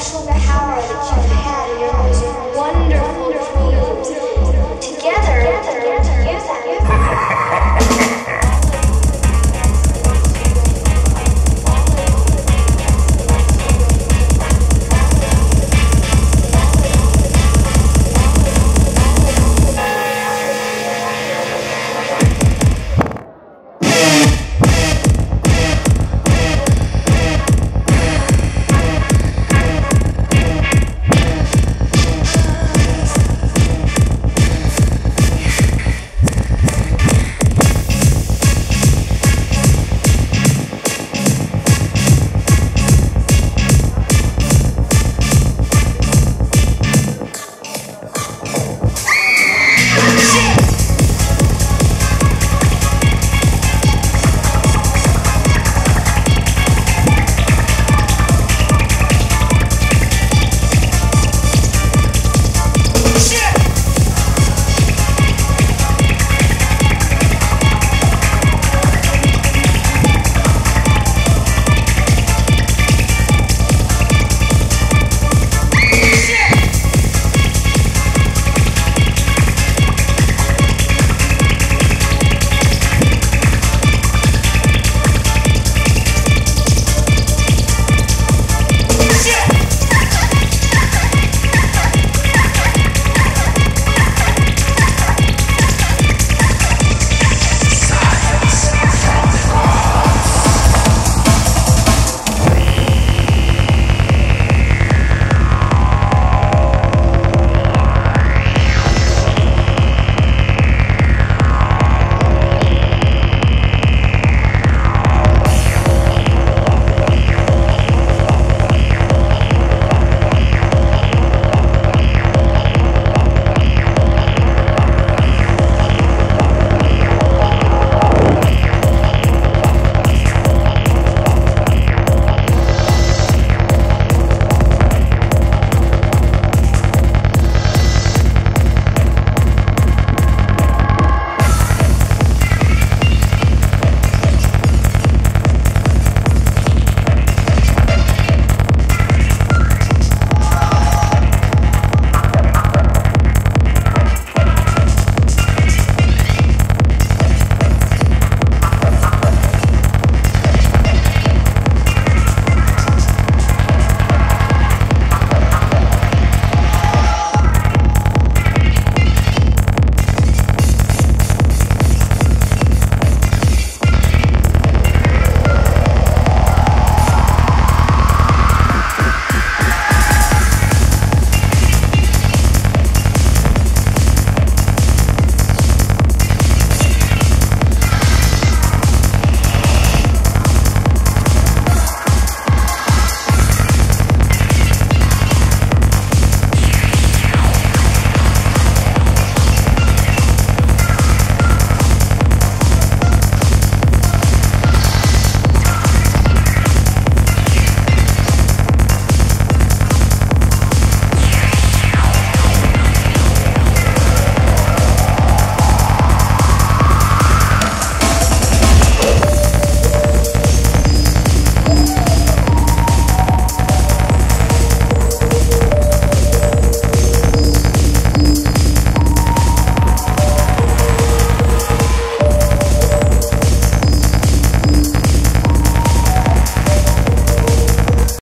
special to have